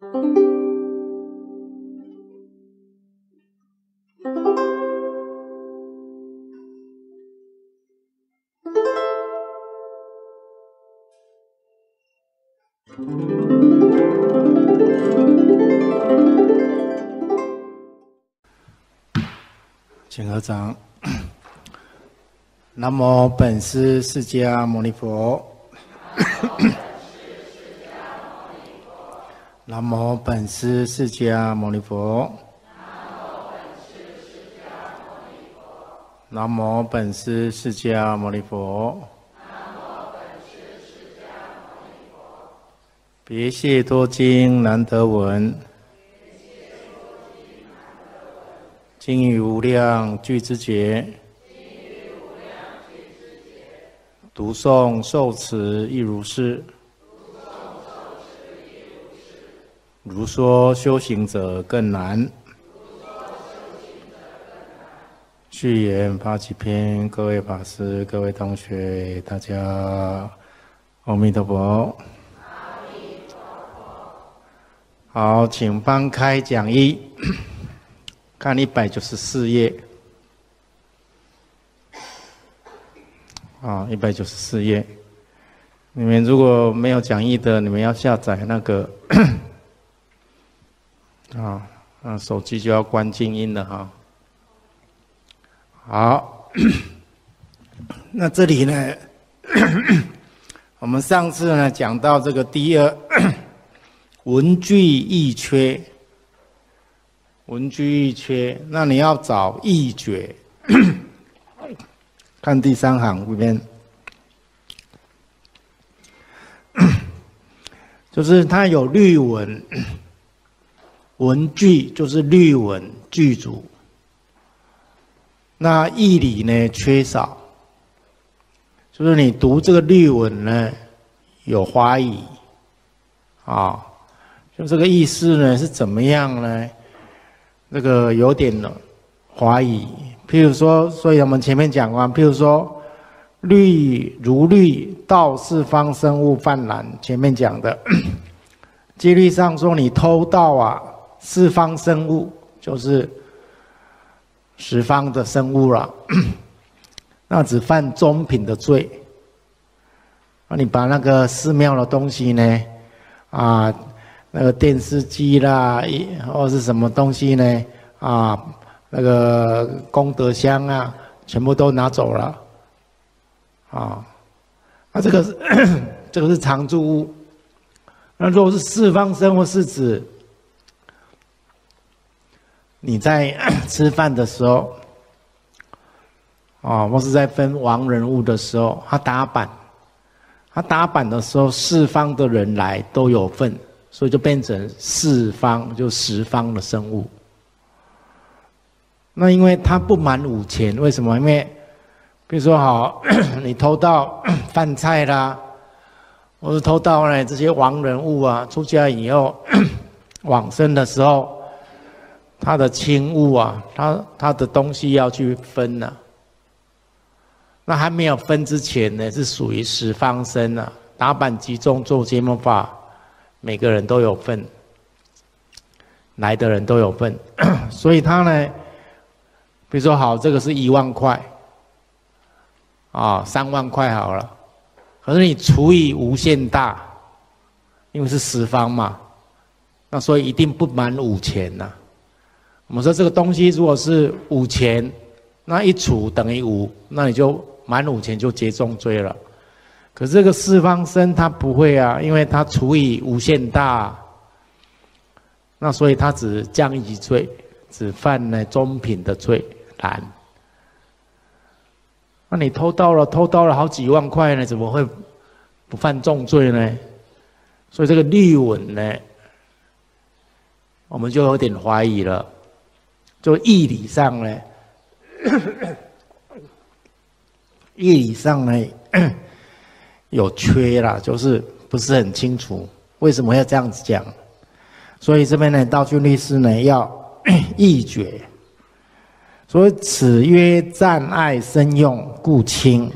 请合掌。南无本师释迦牟尼佛。南无本师释迦牟尼佛。南无本师释迦牟尼佛。别谢多经难得闻。经语无量具之节，读诵受持亦如是。如说修行者更难。序言八几篇，各位法师、各位同学，大家阿弥陀佛。好，请翻开讲义。看一百九十四页，啊，一百九十四页。你们如果没有讲义的，你们要下载那个，啊，那手机就要关静音了哈。好，那这里呢，我们上次呢讲到这个第二 文具易缺。文具一缺，那你要找一绝。看第三行里面，就是它有律文，文具就是律文句足。那义理呢缺少，就是你读这个律文呢有怀疑，啊，就这个意思呢是怎么样呢？那个有点怀疑，譬如说，所以我们前面讲过，譬如说，绿如绿，道四方生物泛滥，前面讲的，几率上说你偷盗啊，四方生物就是十方的生物了，那只犯中品的罪。啊，你把那个寺庙的东西呢，啊。那个电视机啦，一或是什么东西呢？啊，那个功德箱啊，全部都拿走了。啊，那这个是 这个是常住物。那如果是四方生物，是指你在吃饭的时候，啊，或是在分亡人物的时候，他打板，他打板的时候，四方的人来都有份。所以就变成四方，就十方的生物。那因为他不满五钱，为什么？因为比如说，好，你偷到 饭菜啦，或者偷到呢这些亡人物啊，出家以后 往生的时候，他的轻物啊，他他的东西要去分呢。那还没有分之前呢，是属于十方身啊，打板集中做节目法。每个人都有份，来的人都有份，所以他呢，比如说好，这个是一万块，啊，三万块好了，可是你除以无限大，因为是十方嘛，那所以一定不满五钱呐。我们说这个东西如果是五钱，那一除等于五，那你就满五钱就结重罪了。可是这个四方生他不会啊，因为他除以无限大，那所以他只降一罪，只犯了中品的罪难。那你偷盗了，偷盗了好几万块呢，怎么会不犯重罪呢？所以这个律文呢，我们就有点怀疑了，就义理上呢，义理上呢。有缺啦，就是不是很清楚为什么要这样子讲，所以这边呢，道君律师呢要 义决，所以此曰暂爱生用，故轻。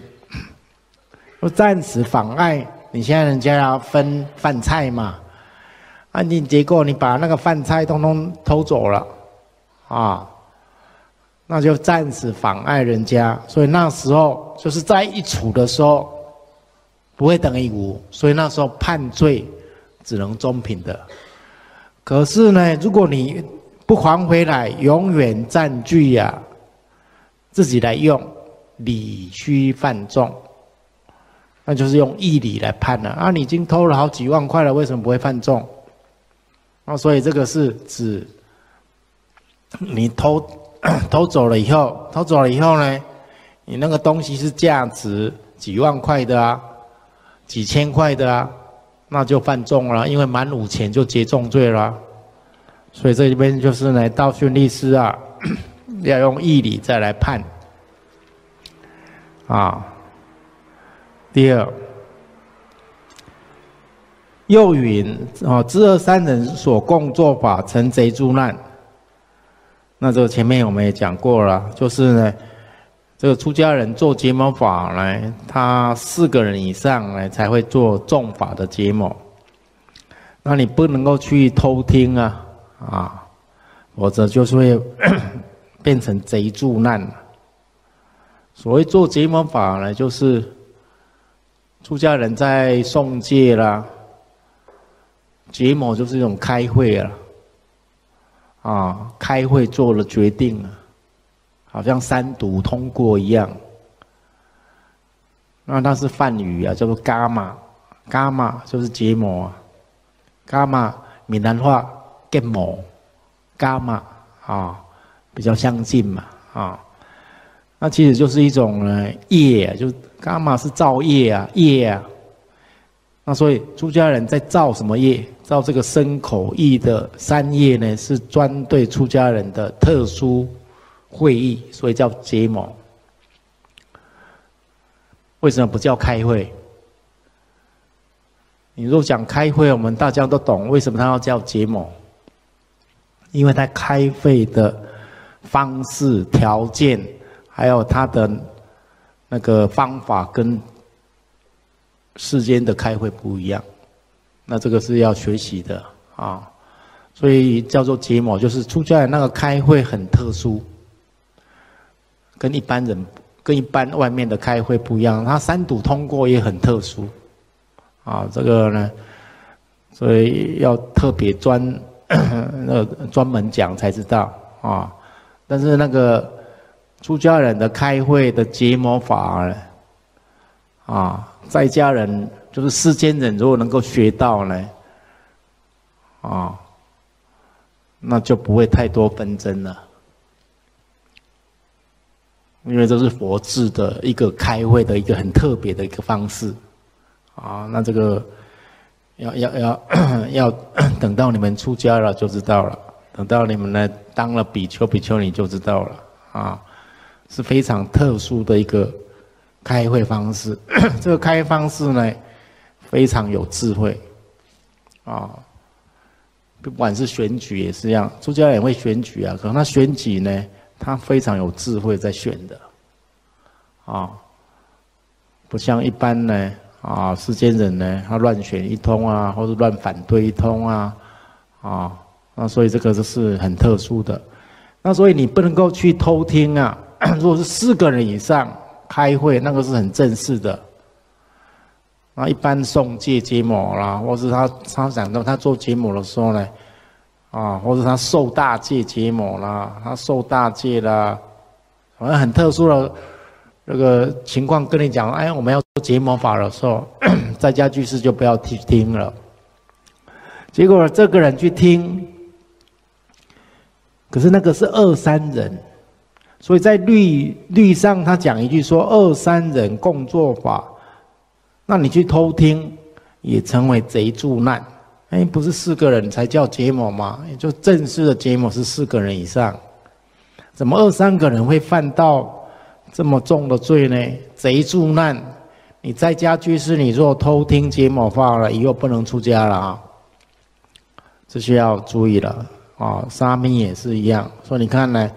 说暂时妨碍，你现在人家要分饭菜嘛，安定结构，你把那个饭菜通通偷走了，啊，那就暂时妨碍人家，所以那时候就是在一处的时候，不会等于无，所以那时候判罪只能中品的。可是呢，如果你不还回来，永远占据呀，自己来用，理须犯重，那就是用义理来判了。啊，你已经偷了好几万块了，为什么不会犯重？啊，所以这个是指你偷 偷走了以后，偷走了以后呢，你那个东西是价值几万块的啊，几千块的啊。那就犯重了，因为满五千就结重罪了，所以这里边就是呢，道训律师啊，要用义理再来判啊。第二，又云啊，知二三人所共作法，成贼助难。那这个前面我们也讲过了，就是呢。这个出家人做结魔法呢，他四个人以上呢才会做重法的结魔。那你不能够去偷听啊啊，否则就是会 变成贼助难。所谓做结魔法呢，就是出家人在诵戒啦，结魔就是一种开会啊，啊，开会做了决定啊。好像三读通过一样，那那是梵语啊，叫做伽马，伽马就是结膜啊，伽马闽南话结膜，伽马啊，比较相近嘛啊，那其实就是一种呢业，就伽马是造业啊业啊，那所以出家人在造什么业？造这个身口意的三业呢，是专对出家人的特殊。会议，所以叫结盟。为什么不叫开会？你若讲开会，我们大家都懂为什么他要叫结盟？因为他开会的方式、条件，还有他的那个方法跟世间的开会不一样。那这个是要学习的啊，所以叫做结盟，就是出家人那个开会很特殊。跟一般人、跟一般外面的开会不一样，他三读通过也很特殊，啊，这个呢，所以要特别专 那专门讲才知道啊。但是那个出家人的开会的结魔法呢，啊，在家人就是世间人如果能够学到呢，啊，那就不会太多纷争了。因为这是佛制的一个开会的一个很特别的一个方式，啊，那这个要要要要等到你们出家了就知道了，等到你们呢当了比丘比丘尼就知道了，啊，是非常特殊的一个开会方式。这个开方式呢非常有智慧，啊，不管是选举也是一样，出家人会选举啊，可能他选举呢。他非常有智慧在选的，啊，不像一般呢，啊，世间人呢，他乱选一通啊，或者乱反对一通啊，啊，那所以这个就是很特殊的，那所以你不能够去偷听啊。如果是四个人以上开会，那个是很正式的，啊，一般送戒结膜啦，或是他他讲到他做结膜的时候呢。啊，或者他受大戒结膜啦，他受大戒啦，好像很特殊的那个情况跟你讲，哎，我们要做结膜法的时候，在家居士就不要去听了。结果这个人去听，可是那个是二三人，所以在律律上他讲一句说二三人共做法，那你去偷听也成为贼助难。哎，不是四个人才叫结魔吗？也就正式的结魔是四个人以上，怎么二三个人会犯到这么重的罪呢？贼助难，你在家居士，你若偷听结魔话了，以后不能出家了啊！这需要注意了啊！沙弥也是一样，说你看呢，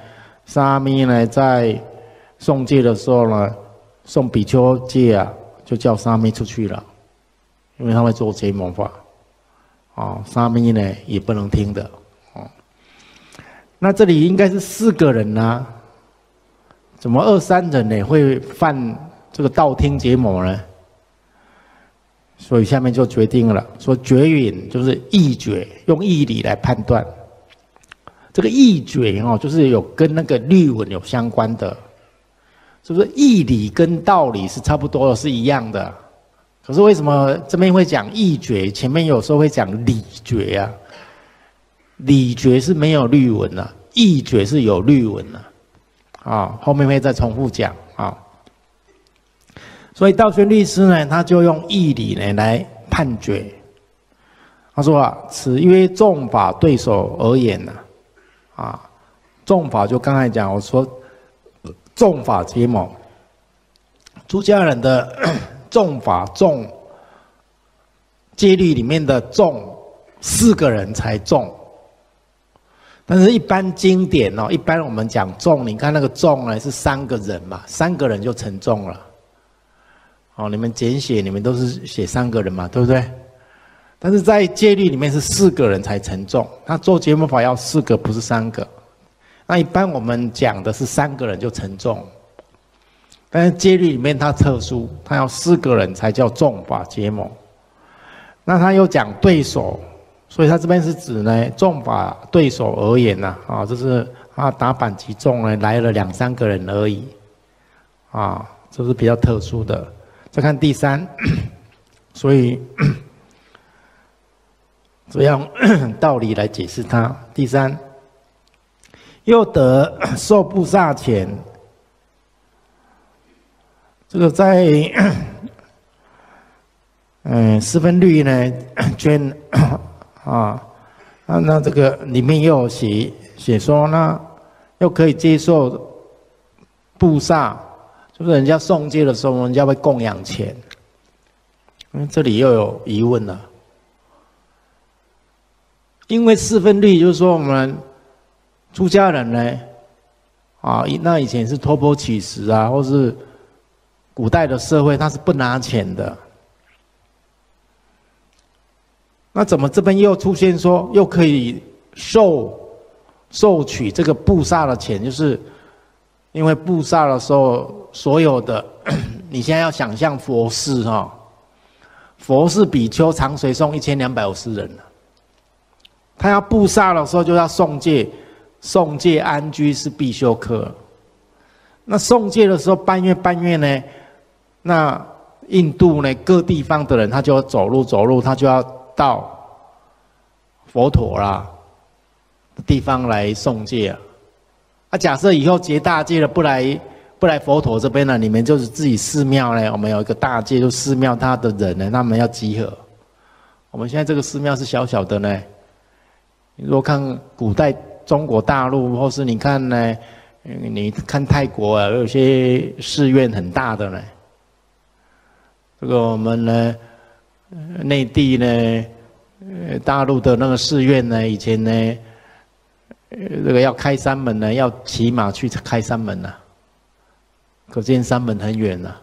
沙弥呢在送戒的时候呢，送比丘戒啊，就叫沙弥出去了，因为他会做结魔法。哦，沙弥呢也不能听的，哦。那这里应该是四个人呢，怎么二三人呢会犯这个道听解谋呢？所以下面就决定了，说绝允就是义绝，用义理来判断。这个义绝哦，就是有跟那个律文有相关的，是不是义理跟道理是差不多的，是一样的？可是为什么这边会讲义绝，前面有时候会讲理绝啊？理绝是没有律文的，义绝是有律文的，啊，后面会再重复讲啊。所以道宣律师呢，他就用义理呢来判决。他说啊，此曰众法对手而言呢，啊，啊众法就刚才讲，我说众法结盟，出家人的 众法众戒律里面的众四个人才众，但是一般经典哦，一般我们讲众，你看那个众呢是三个人嘛，三个人就成众了。哦，你们简写，你们都是写三个人嘛，对不对？但是在戒律里面是四个人才承重，他做节目法要四个，不是三个。那一般我们讲的是三个人就承重，但是戒律里面它特殊，它要四个人才叫重法结盟。那他又讲对手，所以他这边是指呢重法对手而言呐，啊，就是啊打板击重呢来了两三个人而已，啊，这是比较特殊的。再看第三，所以这样 道理来解释它。第三，又得受布萨钱，这个在嗯 四分律呢 捐啊，那那这个里面又写写说呢，又可以接受布萨。就是人家送戒的时候，人家会供养钱。嗯，这里又有疑问了。因为四分律就是说，我们出家人呢，啊，那以前是托钵乞食啊，或是古代的社会，他是不拿钱的。那怎么这边又出现说，又可以受受取这个布萨的钱？就是因为布萨的时候。所有的，你现在要想象佛寺哈，佛寺比丘常随送一千两百五十人他要布萨的时候就要送戒，送戒安居是必修课。那送戒的时候半月半月呢，那印度呢各地方的人他就要走路走路，他就要到佛陀啦的地方来送戒啊。假设以后结大戒了不来。不来佛陀这边呢，你们就是自己寺庙呢。我们有一个大戒，就寺庙他的人呢，他们要集合。我们现在这个寺庙是小小的呢。你如果看古代中国大陆，或是你看呢，你看泰国啊，有些寺院很大的呢。这个我们呢，内地呢，大陆的那个寺院呢，以前呢，这个要开山门呢，要骑马去开山门呐。可见山门很远呐。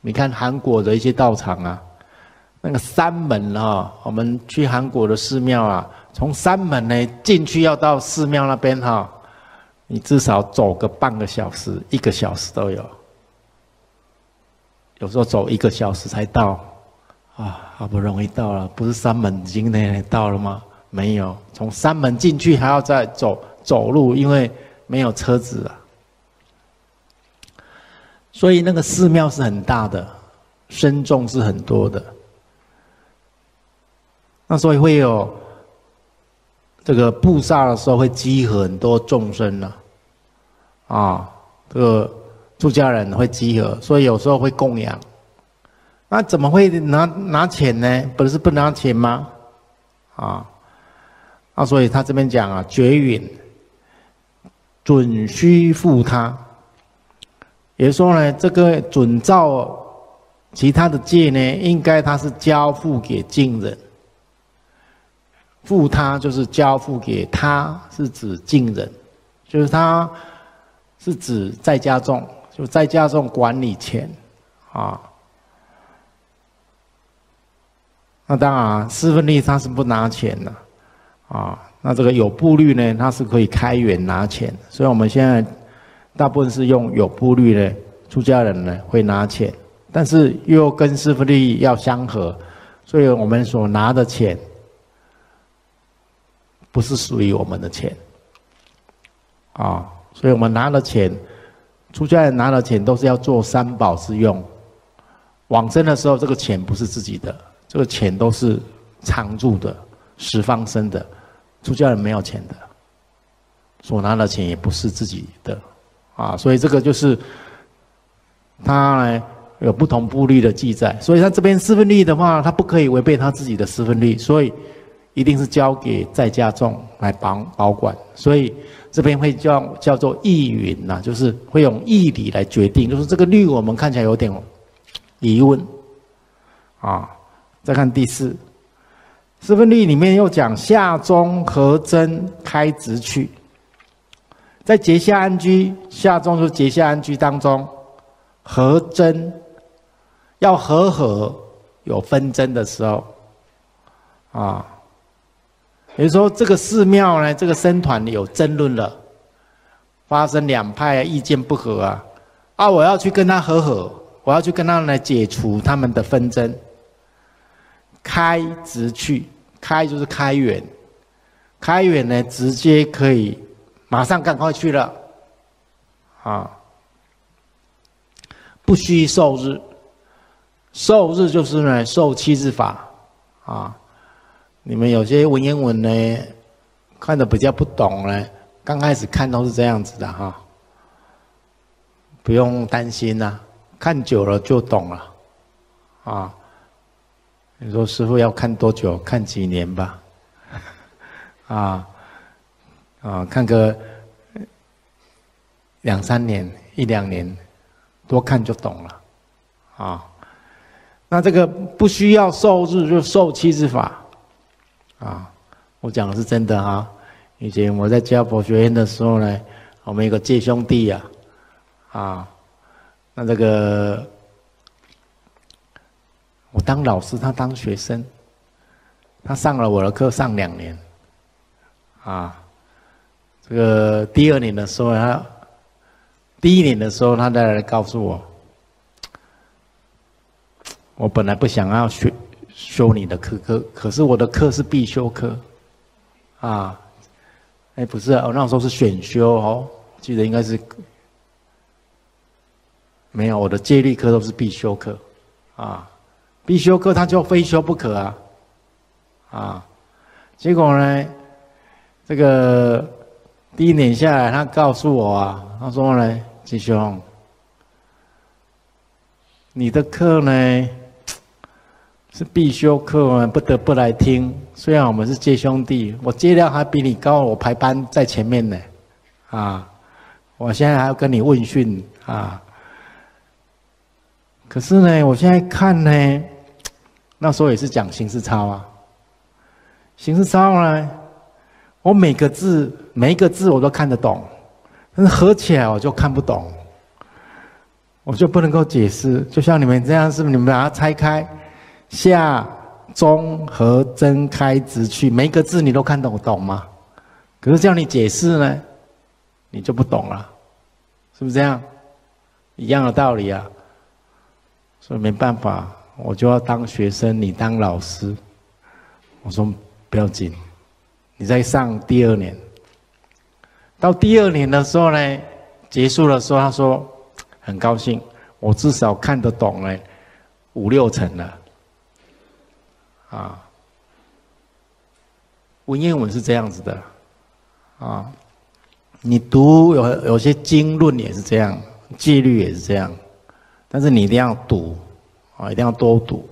你看韩国的一些道场啊，那个山门啊，我们去韩国的寺庙啊，从山门呢进去要到寺庙那边哈，你至少走个半个小时、一个小时都有。有时候走一个小时才到，啊，好不容易到了，不是山门已经呢到了吗？没有，从山门进去还要再走走路，因为没有车子啊。所以那个寺庙是很大的，僧众是很多的。那所以会有这个布萨的时候会集合很多众生呢，啊，这个出家人会集合，所以有时候会供养。那怎么会拿拿钱呢？不是不拿钱吗？啊，那所以他这边讲啊，绝允准须付他。也说呢，这个准照其他的戒呢，应该他是交付给敬人，付他就是交付给他，是指敬人，就是他是指在家众，就在家众管理钱啊。那当然四分利他是不拿钱的，啊，那这个有步率呢，他是可以开源拿钱，所以我们现在大部分是用有步率的出家人呢会拿钱，但是又跟四分利要相合，所以我们所拿的钱不是属于我们的钱，啊，所以我们拿了钱，出家人拿了钱都是要做三宝之用，往生的时候这个钱不是自己的。这个钱都是常住的、十方生的，出家人没有钱的，所拿的钱也不是自己的，啊，所以这个就是他呢有不同部率的记载，所以他这边四分利的话，他不可以违背他自己的四分利，所以一定是交给在家众来保保管，所以这边会叫叫做义允呐，就是会用义理来决定，就是这个律我们看起来有点疑问，啊。再看第四，四分律里面又讲下中和真开直去，在结下安居，下中就结下安居当中，和真要和合有纷争的时候，啊，比如说这个寺庙呢，这个僧团有争论了，发生两派意见不合啊，啊，我要去跟他和和，我要去跟他来解除他们的纷争。开直去，开就是开远，开远呢，直接可以马上赶快去了，啊，不需受日，受日就是呢受七日法，啊，你们有些文言文呢看的比较不懂呢，刚开始看都是这样子的哈，不用担心呐，看久了就懂了，啊。你说师傅要看多久？看几年吧，啊啊，看个两三年、一两年，多看就懂了，啊。那这个不需要受日就受七之法，啊，我讲的是真的哈。以前我在教佛学院的时候呢，我们一个借兄弟呀，啊，那这个。我当老师，他当学生，他上了我的课上两年，啊，这个第二年的时候，他第一年的时候，他再来告诉我，我本来不想要学修你的课课，可是我的课是必修课，啊，哎，不是，我那时候是选修哦，记得应该是没有，我的接力课都是必修课，啊。必修课他就非修不可啊，啊，结果呢，这个第一年下来，他告诉我啊，他说呢，吉兄，你的课呢是必修课嘛，不得不来听。虽然我们是接兄弟，我接量还比你高，我排班在前面呢，啊，我现在还要跟你问讯啊。可是呢，我现在看呢。那时候也是讲形式操啊，形式操呢，我每个字每一个字我都看得懂，但是合起来我就看不懂，我就不能够解释。就像你们这样，是不是？你们把它拆开，下中和真开直去，每一个字你都看懂懂吗？可是叫你解释呢，你就不懂了，是不是这样？一样的道理啊，所以没办法。我就要当学生，你当老师。我说不要紧，你再上第二年。到第二年的时候呢，结束的时候，他说很高兴，我至少看得懂了五六成了。啊，文言文是这样子的，啊，你读有有些经论也是这样，戒律也是这样，但是你一定要读。啊，一定要多读。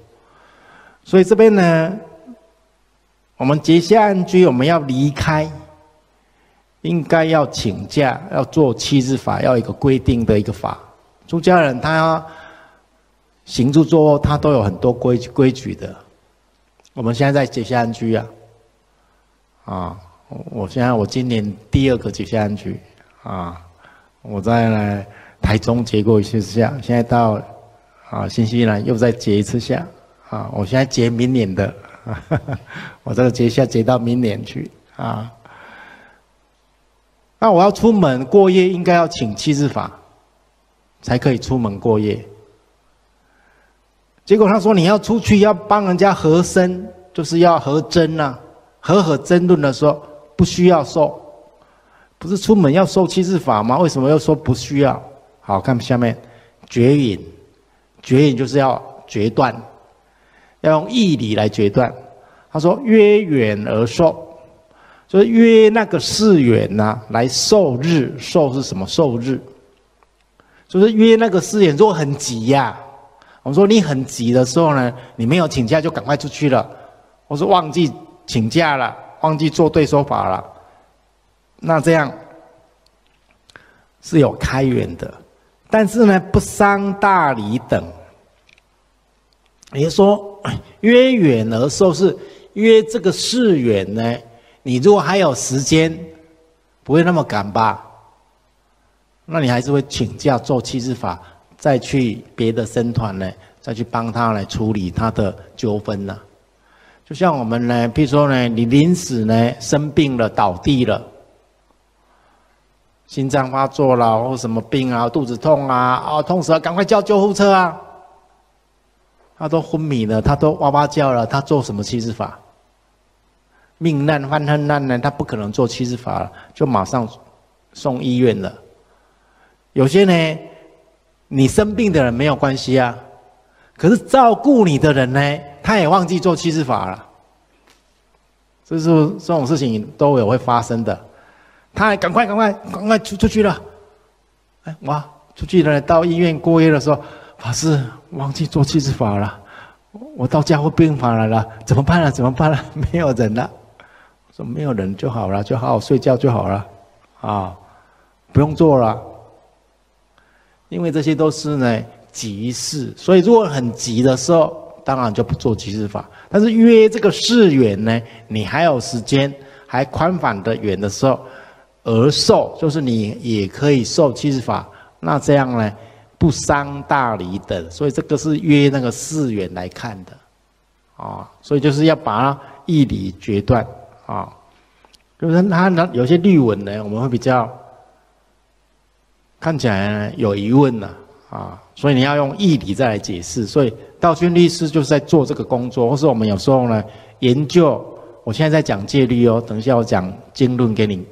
所以这边呢，我们结下安居，我们要离开，应该要请假，要做七日法，要一个规定的一个法。出家人他要行住坐卧，他都有很多规规矩的。我们现在在结下安居啊，啊，我现在我今年第二个结下安居啊，我在台中结过一次下，现在到。啊，新西兰又再结一次下，啊，我现在结明年的，我这个结下结到明年去啊。那我要出门过夜，应该要请七日法，才可以出门过夜。结果他说你要出去要帮人家和身，就是要和争呐，和和争论的时候不需要受，不是出门要受七日法吗？为什么又说不需要？好看下面绝饮，绝饮就是要决断。要用义理来决断。他说：“约远而受，就是约那个事远呐，来受日。受是什么？受日，就是约那个事远。如果很急呀，我说你很急的时候呢，你没有请假就赶快出去了。我说忘记请假了，忘记做对说法了，那这样是有开源的，但是呢，不伤大礼等。”也说约远而受是约这个事远呢？你如果还有时间，不会那么赶吧？那你还是会请假做七日法，再去别的僧团呢，再去帮他来处理他的纠纷呢？就像我们呢，比如说呢，你临时呢生病了，倒地了，心脏发作了，或什么病啊，肚子痛啊，啊痛死了，赶快叫救护车啊！他都昏迷了，他都哇哇叫了，他做什么七字法？命难犯恨难呢？他不可能做七字法了，就马上送医院了。有些呢，你生病的人没有关系啊，可是照顾你的人呢，他也忘记做七日法了。这是这种事情都有会发生的。他还赶快赶快赶快出出去了，哎哇，出去了到医院过夜的时候。法师忘记做七日法了，我到加护病房来了，怎么办了？怎么办了？没有人了，说没有人就好了，就好好睡觉就好了，啊，不用做了，因为这些都是呢急事，所以如果很急的时候，当然就不做急事法。但是约这个事缘呢，你还有时间，还宽泛的远的时候，而受就是你也可以受七日法，那这样呢？不伤大礼等，所以这个是约那个事缘来看的，啊，所以就是要把它义理决断啊，就是他那有些律文呢，我们会比较看起来有疑问呢，啊，所以你要用义理再来解释。所以道君律师就是在做这个工作，或是我们有时候呢研究，我现在在讲戒律哦，等一下我讲经论给你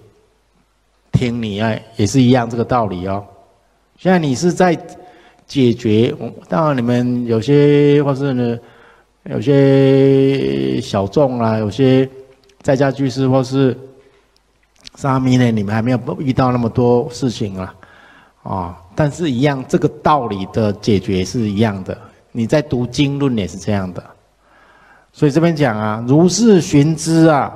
听，你啊也是一样这个道理哦。现在你是在解决，当然你们有些或是呢，有些小众啊，有些在家居士或是沙弥呢，你们还没有遇到那么多事情啊，啊，但是一样这个道理的解决是一样的。你在读经论也是这样的，所以这边讲啊，如是寻知啊，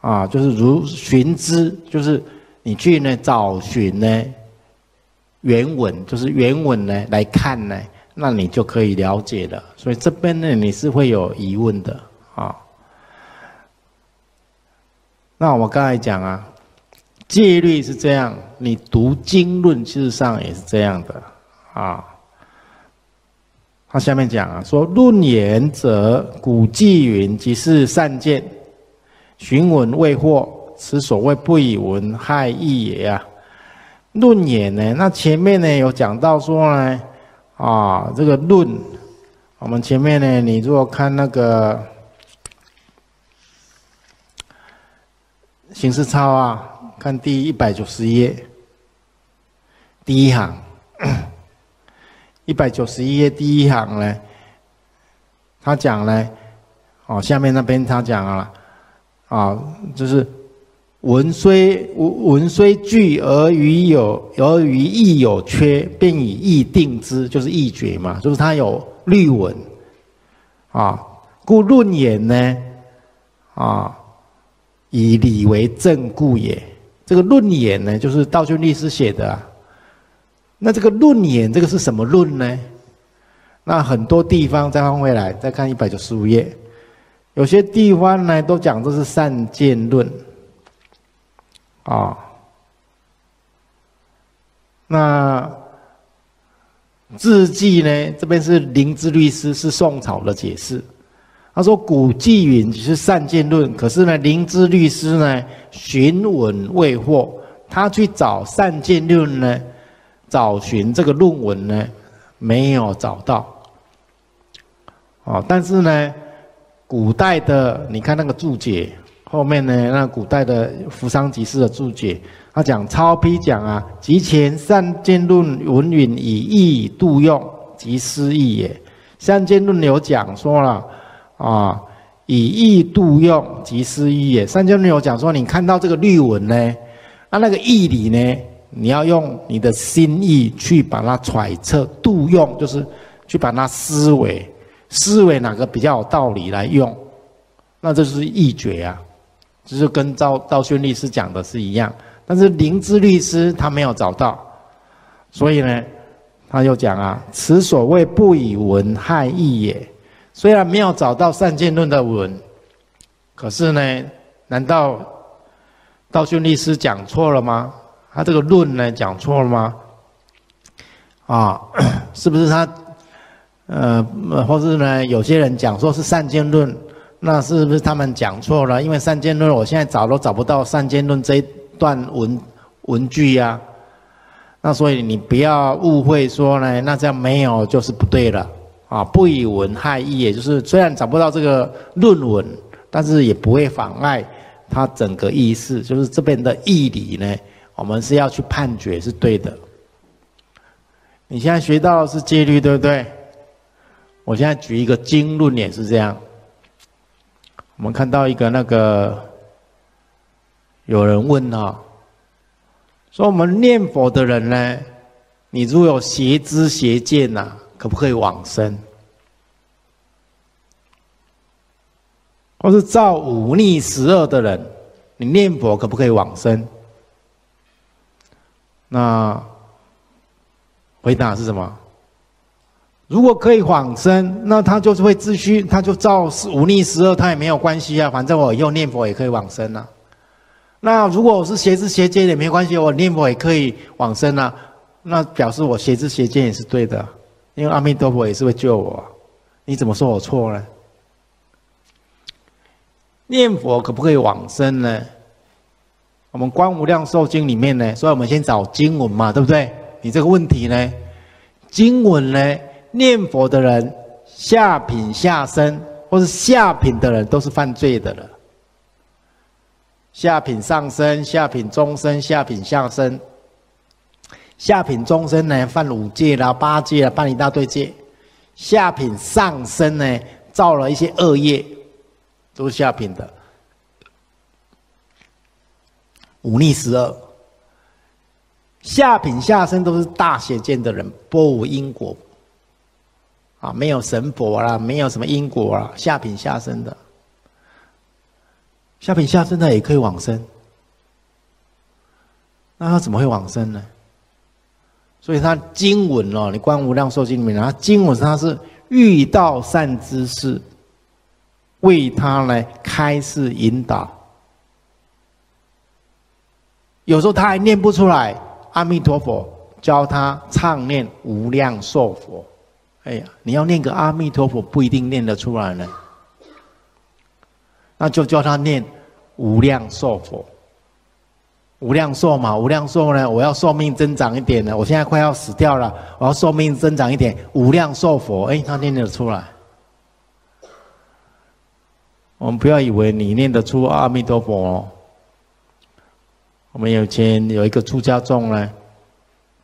啊，就是如寻知，就是你去呢找寻呢。原文就是原文呢来看呢，那你就可以了解了。所以这边呢你是会有疑问的啊。那我刚才讲啊，戒律是这样，你读经论事实上也是这样的啊。他下面讲啊，说论言者，古纪云即是善见，寻闻未获，此所谓不以文害义也啊。论言呢？那前面呢有讲到说呢，啊，这个论，我们前面呢，你如果看那个形式操啊，看第一百九十页，第一行，一百九十一页第一行呢，他讲呢，哦，下面那边他讲了，啊，就是。文虽文文虽具而于有而于义有缺，便以义定之，就是义绝嘛，就是他有律文啊，故论言呢啊，以理为正故也。这个论演呢，就是道君律师写的。啊那这个论演，这个是什么论呢？那很多地方再翻回来，再看一百九十五页，有些地方呢都讲这是善见论。啊，那字迹呢？这边是灵芝律师是宋朝的解释。他说古纪云只是善见论，可是呢，灵芝律师呢寻文未获，他去找善见论呢，找寻这个论文呢，没有找到。哦，但是呢，古代的你看那个注解后面呢，那古代的扶桑集士的注解，他讲超批讲啊，及前善见论文允以义度用，即失义也。善见论有讲说了啊，以义度用，即失义也。善见论有讲说，你看到这个律文呢，啊那个义理呢，你要用你的心意去把它揣测，度用就是去把它思维。思维哪个比较有道理来用，那这是义诀啊，就是跟赵赵宣律师讲的是一样。但是灵芝律师他没有找到，所以呢，他又讲啊，此所谓不以文害义也。虽然没有找到善见论的文，可是呢，难道道训律师讲错了吗？他这个论呢讲错了吗？啊，是不是他？呃，或是呢，有些人讲说是善见论，那是不是他们讲错了？因为善见论，我现在找都找不到善见论这一段文文句呀。那所以你不要误会说呢，那这样没有就是不对了啊。不以文害义，也就是虽然找不到这个论文，但是也不会妨碍它整个意思，就是这边的义理呢，我们是要去判决是对的。你现在学到是戒律，对不对？我现在举一个经论也是这样。我们看到一个那个有人问哈，说我们念佛的人呢，你如果有邪知邪见呐，可不可以往生？或是造忤逆十恶的人，你念佛可不可以往生？那回答是什么？如果可以往生，那他就是会自虚，他就造忤逆十恶，他也没有关系啊。反正我以后念佛也可以往生啊。那如果我是邪知邪见也没关系，我念佛也可以往生啊。那表示我邪知邪见也是对的，因为阿弥陀佛也是会救我。你怎么说我错呢？念佛可不可以往生呢？我们《观无量寿经》里面呢，所以我们先找经文嘛，对不对？你这个问题呢，经文呢？念佛的人，下品下生，或是下品的人，都是犯罪的了。下品上生、下品中生、下品下生。下品中生呢，犯五戒啦、八戒啦，犯一大堆戒。下品上生呢，造了一些恶业，都是下品的。忤逆十恶。下品下生都是大邪见的人，波无因果。啊，没有神佛啦，没有什么因果啦，下品下生的，下品下生的也可以往生，那他怎么会往生呢？所以他经文哦，你观无量寿经里面，他经文他是遇到善知识，为他来开示引导，有时候他还念不出来，阿弥陀佛教他唱念无量寿佛。哎呀，你要念个阿弥陀佛，不一定念得出来呢。那就叫他念无量寿佛，无量寿嘛，无量寿呢，我要寿命增长一点呢。我现在快要死掉了，我要寿命增长一点，无量寿佛，哎，他念得出来。我们不要以为你念得出阿弥陀佛哦。我们有前有一个出家众呢，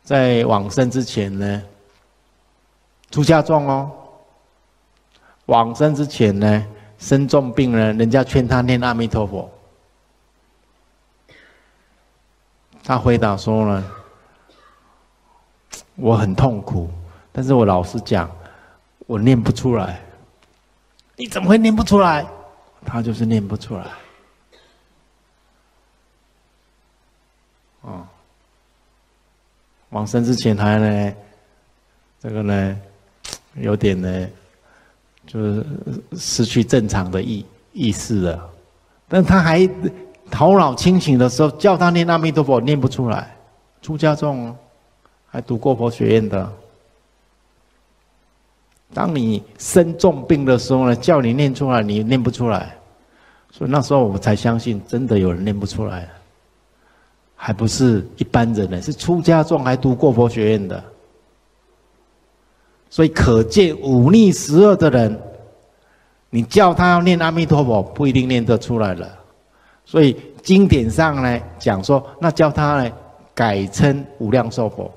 在往生之前呢。出家众哦，往生之前呢，生重病人，人家劝他念阿弥陀佛，他回答说呢，我很痛苦，但是我老实讲，我念不出来。你怎么会念不出来？他就是念不出来。哦，往生之前还呢，这个呢。有点呢，就是失去正常的意意识了，但他还头脑清醒的时候，叫他念阿弥陀佛，念不出来。出家众，还读过佛学院的，当你生重病的时候呢，叫你念出来，你念不出来。所以那时候我才相信，真的有人念不出来，还不是一般人呢，是出家众还读过佛学院的。所以可见忤逆十恶的人，你叫他要念阿弥陀佛，不一定念得出来了。所以经典上呢讲说，那叫他呢改称无量寿佛，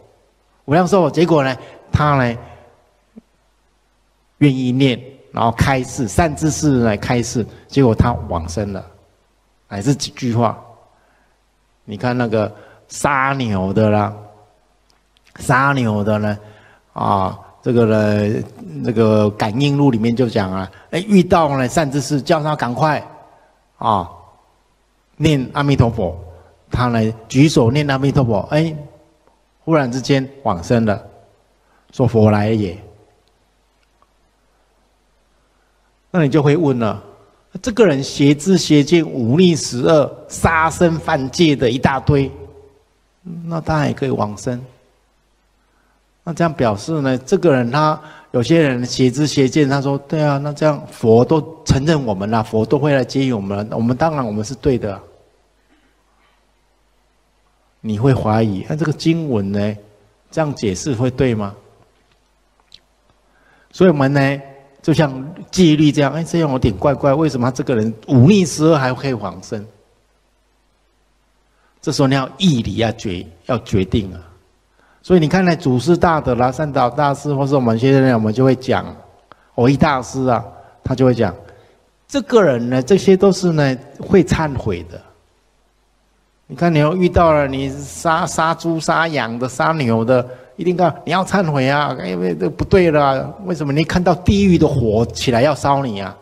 无量寿佛，结果呢他呢愿意念，然后开示善知识来开示，结果他往生了，还是几句话。你看那个杀牛的啦，杀牛的呢啊。这个呢，那个感应录里面就讲啊，哎，遇到了善知识，叫他赶快啊念阿弥陀佛，他呢举手念阿弥陀佛，哎，忽然之间往生了，说佛来也。那你就会问了，这个人邪知邪见、忤逆十恶、杀生犯戒的一大堆，那他也可以往生？那这样表示呢？这个人他有些人邪知邪见，他说：“对啊，那这样佛都承认我们了，佛都会来接引我们，我们当然我们是对的。”你会怀疑？那这个经文呢？这样解释会对吗？所以我们呢，就像纪律这样，哎，这样有点怪怪。为什么这个人忤逆十恶还可以往生？这时候你要义理要决要决定啊。所以你看呢，祖师大德啦、三岛大师，或是我们现在呢我们就会讲，我一大师啊，他就会讲，这个人呢，这些都是呢会忏悔的。你看，你要遇到了你杀杀猪、杀羊的、杀牛的，一定告你要忏悔啊，因为这不对了。为什么？你看到地狱的火起来要烧你啊？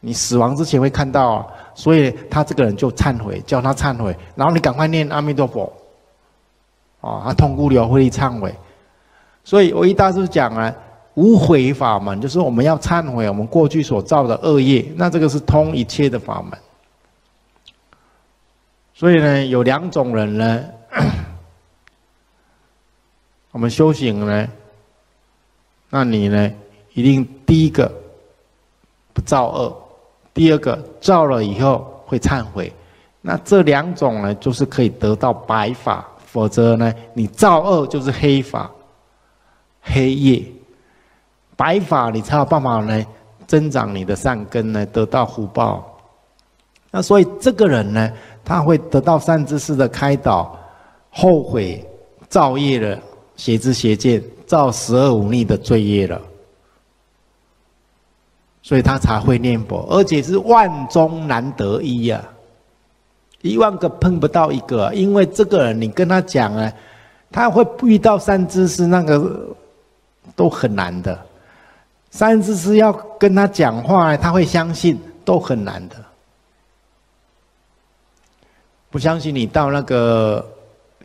你死亡之前会看到，啊，所以他这个人就忏悔，叫他忏悔，然后你赶快念阿弥陀佛。哦，他痛哭流涕忏悔，所以我一大师讲啊，无悔法门就是我们要忏悔我们过去所造的恶业，那这个是通一切的法门。所以呢，有两种人呢，我们修行呢，那你呢，一定第一个不造恶，第二个造了以后会忏悔，那这两种呢，就是可以得到白法。否则呢，你造恶就是黑法、黑夜，白法你才有办法呢增长你的善根呢，得到福报。那所以这个人呢，他会得到善知识的开导，后悔造业了，邪知邪见，造十恶五逆的罪业了，所以他才会念佛，而且是万中难得一呀。一万个碰不到一个，因为这个人你跟他讲啊，他会遇到善知识，那个都很难的。善知识要跟他讲话，他会相信，都很难的。不相信你到那个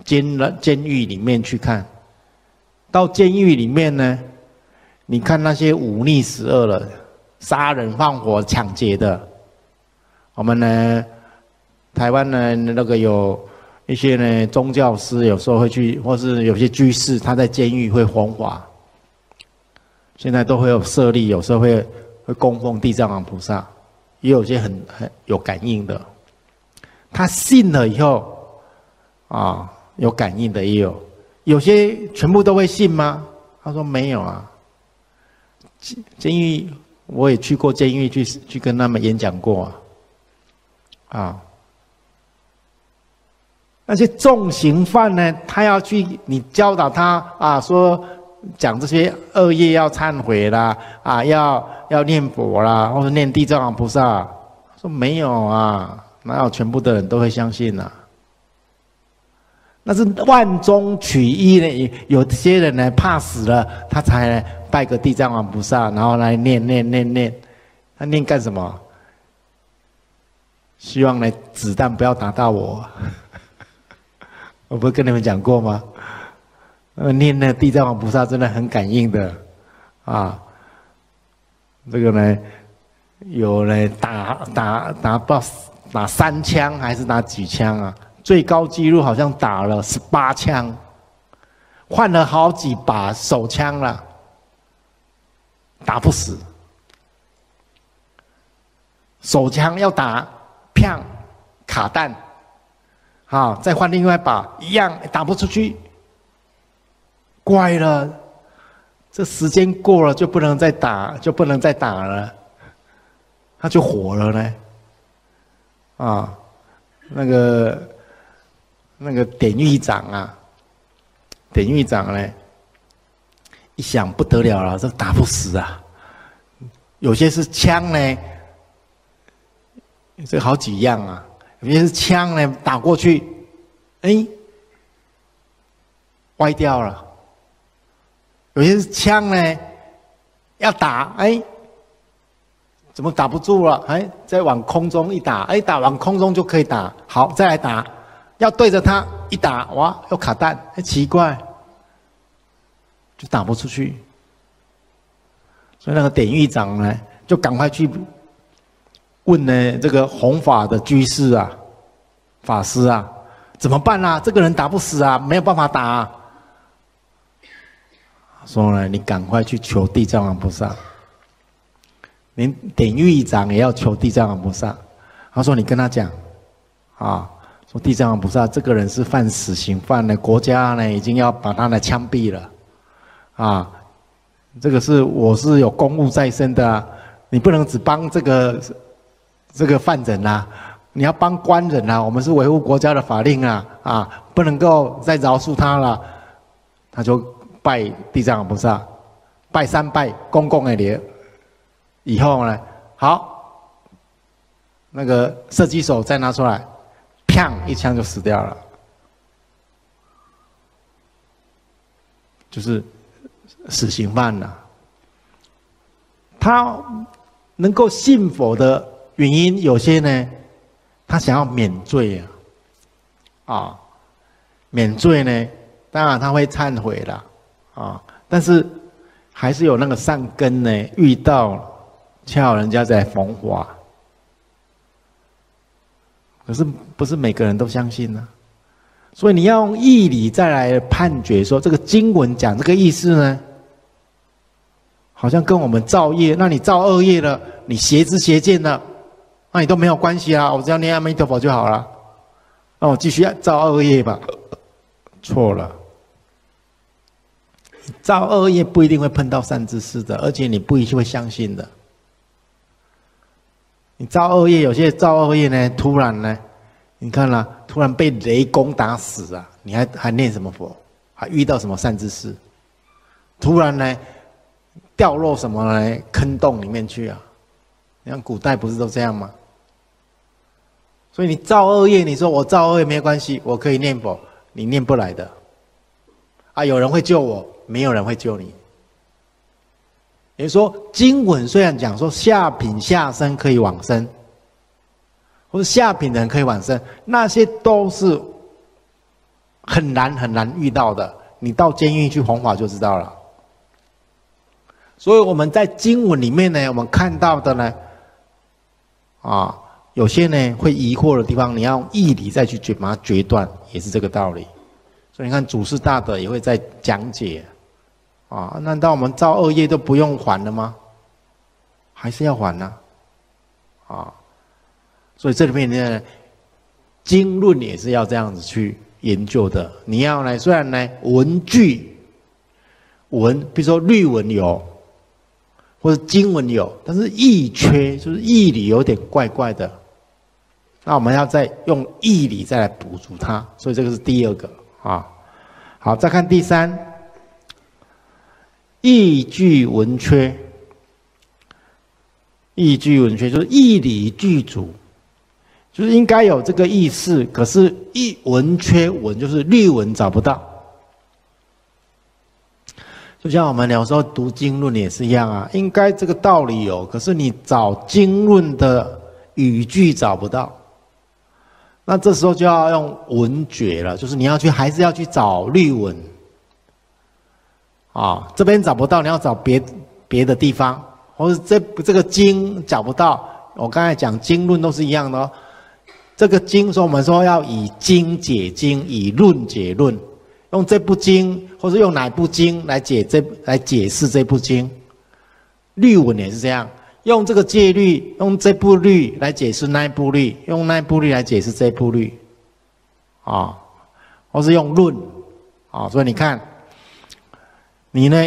监了监狱里面去看，到监狱里面呢，你看那些忤逆十恶了、杀人放火、抢劫的，我们呢？台湾呢，那个有一些呢宗教师，有时候会去，或是有些居士，他在监狱会弘法。现在都会有设立，有时候会会供奉地藏王菩萨，也有些很很有感应的。他信了以后，啊，有感应的也有，有些全部都会信吗？他说没有啊。监监狱我也去过监狱，去去跟他们演讲过啊，啊。那些重刑犯呢？他要去你教导他啊，说讲这些恶业要忏悔啦，啊，要要念佛啦，或者念地藏王菩萨。说没有啊，哪有全部的人都会相信呢？那是万中取一呢，有些人呢怕死了，他才拜个地藏王菩萨，然后来念念念念。他念干什么？希望呢子弹不要打到我。我不是跟你们讲过吗？呃，念那地藏王菩萨真的很感应的，啊，这个呢，有人打打打不打三枪还是打几枪啊？最高纪录好像打了十八枪，换了好几把手枪了，打不死。手枪要打，砰，卡弹，好，再换另外一把，一样打不出去。怪了，这时间过了就不能再打，就不能再打了，他就火了呢。啊，那个那个典狱长啊，典狱长呢，一想不得了了，这打不死啊，有些是枪呢。这好几样啊，有些是枪呢，打过去，哎，歪掉了；有些是枪呢，要打，哎，怎么打不住了？哎，再往空中一打，哎，打往空中就可以打。好，再来打，要对着他一打，哇，又卡弹，哎，奇怪，就打不出去。所以那个典狱长呢，就赶快去。问呢，这个弘法的居士啊，法师啊，怎么办啊？这个人打不死啊，没有办法打。啊说呢，你赶快去求地藏王菩萨。连典狱长也要求地藏王菩萨。他说：“你跟他讲，啊，说地藏王菩萨这个人是犯死刑犯的，国家呢已经要把他呢枪毙了，啊，这个是我是有公务在身的，你不能只帮这个。”这个犯人呐，你要帮官人呐，我们是维护国家的法令啊，啊，不能够再饶恕他了。他就拜地藏王菩萨，拜三拜，公共的礼。以后呢，好，那个射击手再拿出来，砰一枪就死掉了。就是死刑犯呐，他能够信佛的。原因有些呢，他想要免罪啊，啊，免罪呢，当然他会忏悔了，啊，但是还是有那个善根呢，遇到了恰好人家在逢华，可是不是每个人都相信呢，所以你要用义理再来判决说这个经文讲这个意思呢，好像跟我们造业，那你造恶业了，你邪知邪见了。那你都没有关系啊，我只要念阿弥陀佛就好了。那我继续造恶业吧。错了，造恶业不一定会碰到善知识的，而且你不一定会相信的。你造恶业，有些造恶业呢，突然呢，你看了，突然被雷公打死啊，你还还念什么佛？还遇到什么善知识？突然呢，掉落什么呢？坑洞里面去啊？你看古代不是都这样吗？所以你造恶业，你说我造恶业没关系，我可以念佛，你念不来的。啊，有人会救我，没有人会救你。也说经文虽然讲说下品下生可以往生，或者下品的人可以往生，那些都是很难很难遇到的。你到监狱去弘法就知道了。所以我们在经文里面呢，我们看到的呢。啊，有些呢会疑惑的地方，你要用义理再去决把它决断，也是这个道理。所以你看祖师大德也会在讲解。啊，难道我们造恶业都不用还了吗？还是要还呢？啊，所以这里面呢，经论也是要这样子去研究的。你要呢，虽然呢文句文，比如说律文有。或者经文有，但是义缺，就是义理有点怪怪的。那我们要再用义理再来补足它，所以这个是第二个啊。好，再看第三，义句文缺。义句文缺就是义理具足，就是应该有这个意思，可是义文缺文就是律文找不到。就像我们有时候读经论也是一样啊，应该这个道理有，可是你找经论的语句找不到，那这时候就要用文诀了，就是你要去还是要去找律文啊，这边找不到，你要找别别的地方，或者这这个经找不到，我刚才讲经论都是一样的哦，这个经说我们说要以经解经，以论解论。用这部经，或者用哪部经来解这来解释这部经，律文也是这样，用这个戒律，用这部律来解释那部律，用那部律来解释这部律，啊，或是用论，啊，所以你看，你呢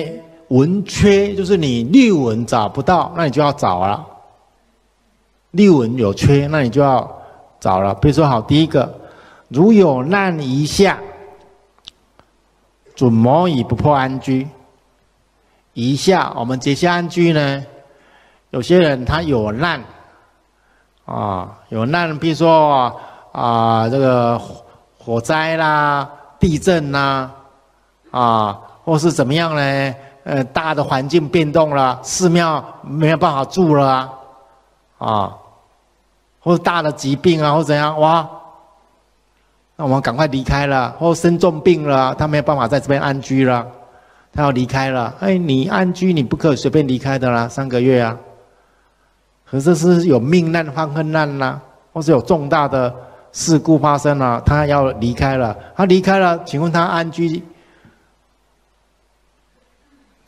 文缺，就是你律文找不到，那你就要找了。律文有缺，那你就要找了。比如说，好，第一个，如有难一下，准魔以不破安居。一下，我们结下安居呢？有些人他有难，啊，有难，比如说啊，这个火灾啦、地震啦，啊，或是怎么样呢？呃，大的环境变动了，寺庙没有办法住了啊，啊。或者大的疾病啊，或怎样哇？那我们赶快离开了，或生重病了，他没有办法在这边安居了，他要离开了。哎，你安居，你不可以随便离开的啦，三个月啊。可是是有命难、方恨难啦，或是有重大的事故发生了，他要离开了。他离开了，请问他安居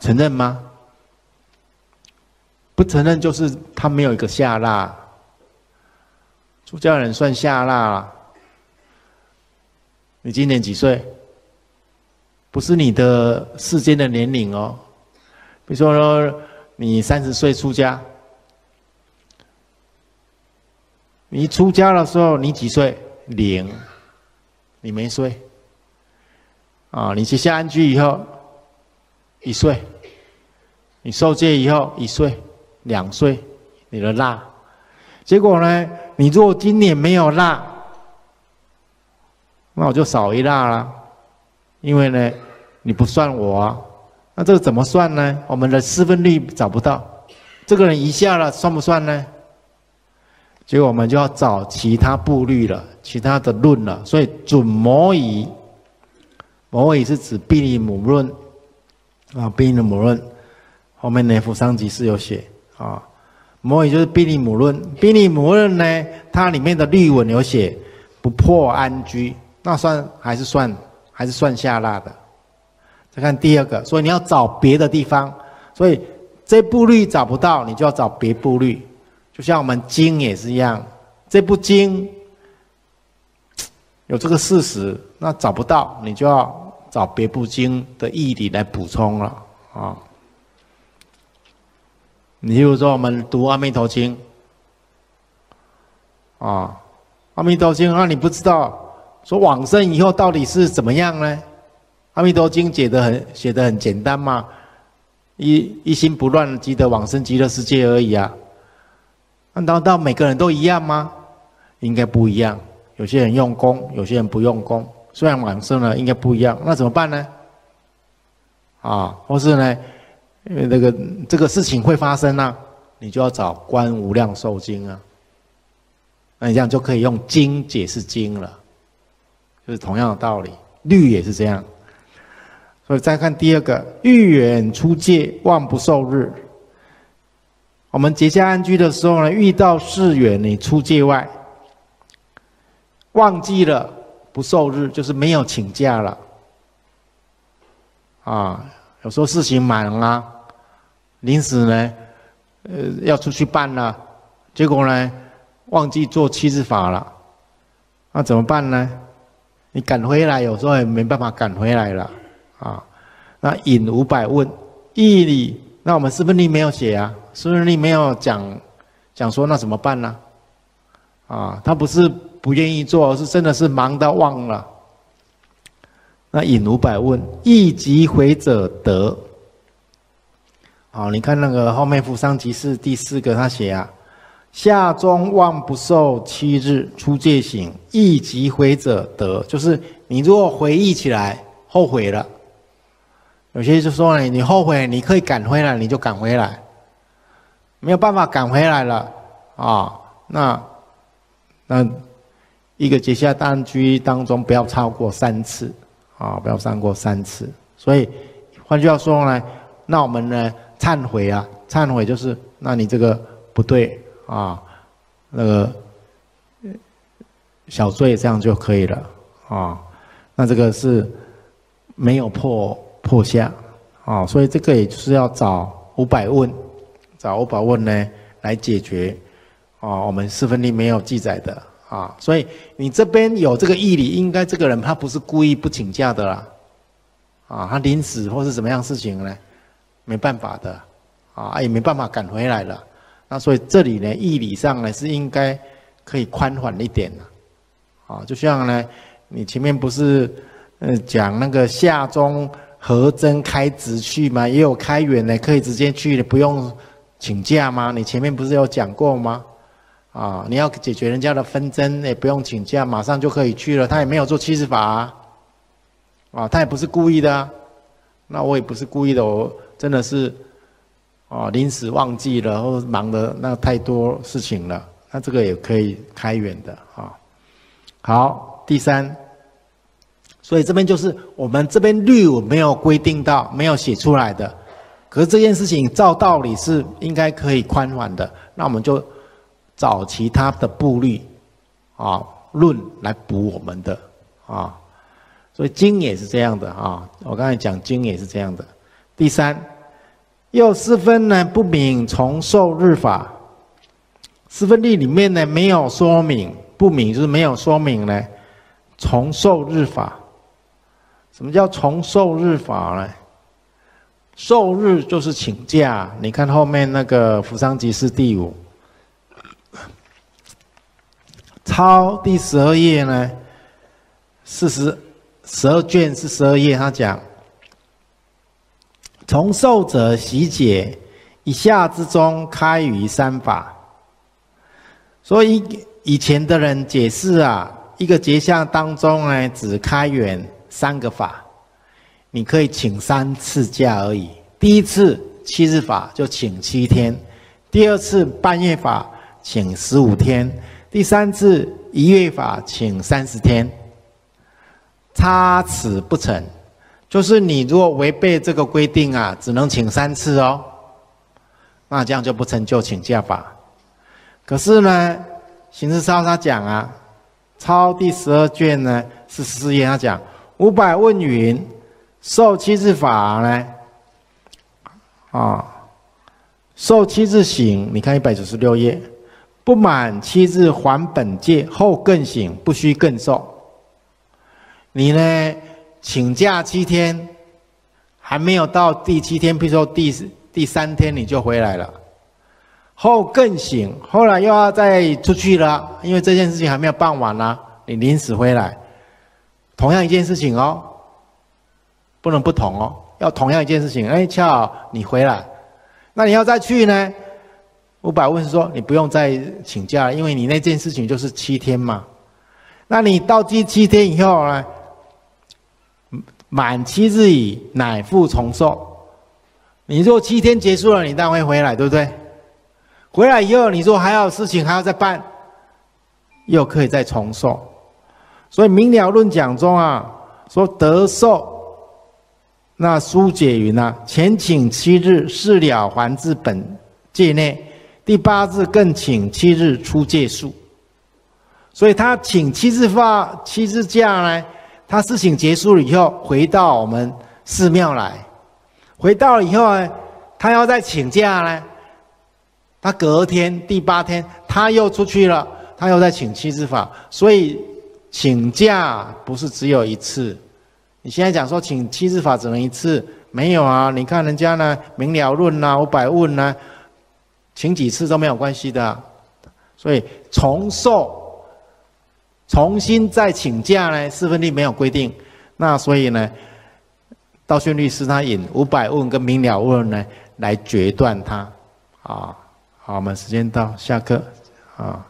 承认吗？不承认，就是他没有一个下拉。出家人算下腊了。你今年几岁？不是你的世间的年龄哦。比如说，你三十岁出家，你出家的时候你几岁？零，你没睡。啊，你去下安居以后，一岁。你受戒以后一岁，两岁，你的腊。结果呢？你如果今年没有蜡，那我就少一蜡了，因为呢，你不算我啊。那这个怎么算呢？我们的四分率找不到，这个人一下了算不算呢？结果我们就要找其他步律了，其他的论了。所以准模仪，模仪是指毕利母论啊，毕利母论后面呢，扶桑集是有写啊。摩也就是宾利母论，宾利母论呢，它里面的律文有写不破安居，那算还是算还是算下腊的。再看第二个，所以你要找别的地方，所以这部律找不到，你就要找别部律。就像我们经也是一样，这部经有这个事实，那找不到，你就要找别部经的义理来补充了啊。你比如说，我们读《阿弥陀经》啊，《阿弥陀经》，那你不知道说往生以后到底是怎么样呢？《阿弥陀经》写的很写的很简单嘛，一一心不乱，即得往生极乐世界而已啊。难道每个人都一样吗？应该不一样。有些人用功，有些人不用功。虽然往生了，应该不一样。那怎么办呢？啊，或是呢？因为那个这个事情会发生啊，你就要找《观无量寿经》啊，那你这样就可以用经解释经了，就是同样的道理，律也是这样。所以再看第二个，欲远出界，望不受日。我们结家安居的时候呢，遇到事远，你出界外，忘记了不受日，就是没有请假了，啊。有时候事情忙啊，临时呢，呃，要出去办了，结果呢，忘记做七日法了，那怎么办呢？你赶回来，有时候也没办法赶回来了，啊，那引五百问义理，那我们四分力没有写啊，四分力没有讲讲说那怎么办呢？啊，他不是不愿意做，是真的是忙到忘了。那引五百问，一即回者得。好，你看那个后面扶桑集是第四个，他写啊，夏中望不受七日出戒行，一即回者得，就是你如果回忆起来后悔了，有些就说呢，你后悔，你可以赶回来，你就赶回来，没有办法赶回来了啊，那那一个结下单居当中不要超过三次。啊，不要上过三次，所以换句话说呢，那我们呢忏悔啊，忏悔就是，那你这个不对啊，那个小罪这样就可以了啊，那这个是没有破破相啊，所以这个也就是要找五百问，找五百问呢来解决，啊，我们四分力没有记载的啊，所以你这边有这个义理，应该这个人他不是故意不请假的啦，啊，他临死或是怎么样事情呢，没办法的，啊，也没办法赶回来了，那所以这里呢义理上呢是应该可以宽缓一点的，啊，就像呢你前面不是呃讲那个夏中。和真开直去吗？也有开远的，可以直接去的，不用请假吗？你前面不是有讲过吗？啊，你要解决人家的纷争，也不用请假，马上就可以去了。他也没有做七十法啊，啊，他也不是故意的，那我也不是故意的，我真的是，哦，临时忘记了，或者忙的那太多事情了，那这个也可以开源的啊。好，第三。所以这边就是我们这边律我没有规定到，没有写出来的。可是这件事情照道理是应该可以宽缓的，那我们就找其他的部律啊论来补我们的啊。所以经也是这样的啊，我刚才讲经也是这样的。第三，又四分呢不明重受日法，四分律里面呢没有说明，不明就是没有说明呢重受日法。什么叫重受日法呢？受日就是请假。你看后面那个《扶桑集释》第五，抄第十二页呢，四十十二卷是十二页，他讲从受者习解以下之中开于三法。所以以前的人解释啊，一个结相当中呢，只开元。三个法，你可以请三次假而已。第一次七日法就请七天，第二次半月法请十五天，第三次一月法请三十天。差此不成，就是你如果违背这个规定啊，只能请三次哦，那这样就不成就请假法。可是呢，行事抄他讲啊，抄第十二卷呢是十四页，他讲。五百问云，受七日法呢？啊，受七日刑，你看一百九十六页，不满七日还本戒后更行，不须更受。你呢，请假七天，还没有到第七天，比如说第第三天你就回来了，后更醒，后来又要再出去了，因为这件事情还没有办完呢，你临时回来。同样一件事情哦，不能不同哦，要同样一件事情。哎，恰好你回来，那你要再去呢？五百问说你不用再请假了，因为你那件事情就是七天嘛。那你到第七天以后呢？满七日已，乃复重受。你若七天结束了，你当然会回来，对不对？回来以后，你说还有事情还要再办，又可以再重受。所以明了论讲中啊，说得受，那疏解云啊，前请七日事了还至本界内，第八日更请七日出界数。所以他请七日发七日假呢，他事情结束了以后，回到我们寺庙来，回到了以后呢，他要再请假呢，他隔天第八天他又出去了，他又再请七日法，所以。请假不是只有一次，你现在讲说请七日法只能一次，没有啊？你看人家呢，明了论呐，五百问呐，请几次都没有关系的。所以重受、重新再请假呢，四分律没有规定。那所以呢，道训律师他引五百问跟明了问呢来决断他。啊，好，我们时间到，下课啊。